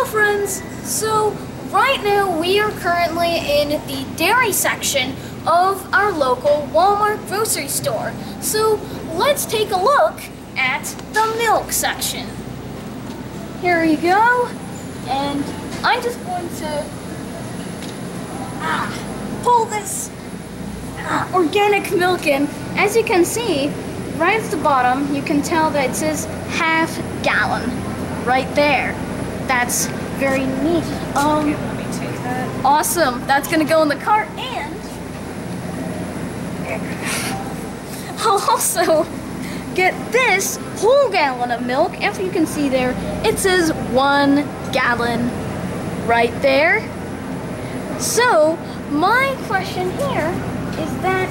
Hello friends! So right now we are currently in the dairy section of our local Walmart grocery store. So let's take a look at the milk section. Here we go. And I'm just going to ah, pull this ah, organic milk in. As you can see, right at the bottom, you can tell that it says half gallon right there. That's very neat. Um, that. awesome. That's gonna go in the cart and I'll also get this whole gallon of milk. As you can see there, it says one gallon right there. So my question here is that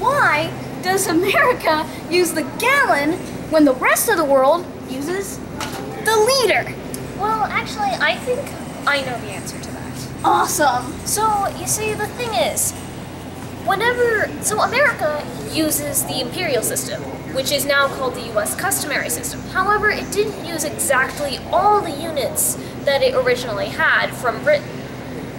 why does America use the gallon when the rest of the world uses the liter? Well, actually, I think I know the answer to that. Awesome. So, you see, the thing is, whenever. So, America uses the imperial system, which is now called the US customary system. However, it didn't use exactly all the units that it originally had from Britain.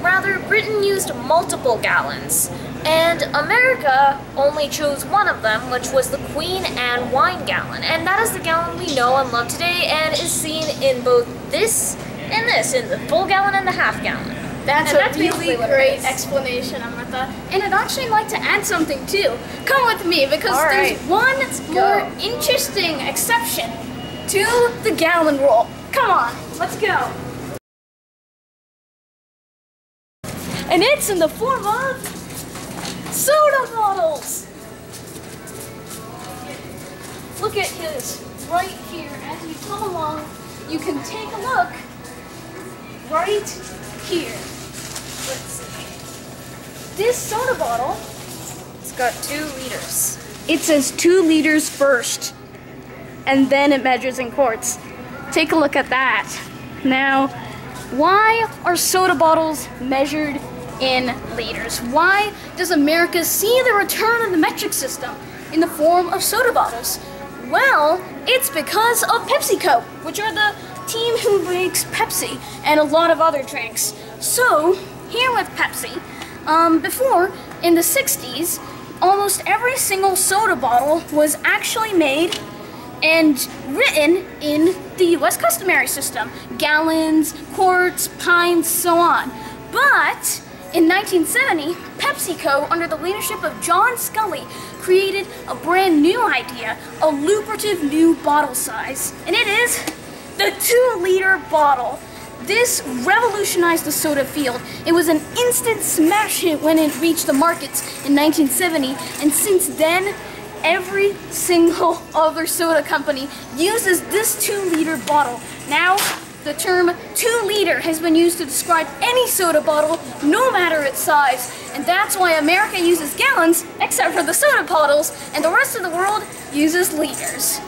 Rather, Britain used multiple gallons, and America only chose one of them, which was the Queen Anne wine gallon. And that is the gallon we know and love today, and is seen in both this and this, in the full gallon and the half gallon. That's And a that's really great explanation, Amrita. And I'd actually like to add something too. Come with me because All there's right, one more go. interesting exception to the gallon rule. Come on, let's go. And it's in the form of Look at his right here. As you come along, you can take a look right here. Let's see. This soda bottle, It's got two liters. it says two liters first, and then it measures in quarts. Take a look at that. Now, why are soda bottles measured in liters? Why does America see the return of the metric system in the form of soda bottles? Well, it's because of PepsiCo, which are the team who makes Pepsi and a lot of other drinks. So, here with Pepsi, um, before, in the 60s, almost every single soda bottle was actually made and written in the US customary system gallons, quarts, pints, so on. But in 1970, PepsiCo, under the leadership of John Sculley, created a brand new idea a lucrative new bottle size. And it is the two liter bottle. This revolutionized the soda field. It was an instant smash hit when it reached the markets in 1970, and since then, every single other soda company uses this 2 liter bottle. Now, the term 2 liter has been used to describe any soda bottle, no matter its size, and that's why America uses gallons, except for the soda bottles, and the rest of the world uses liters.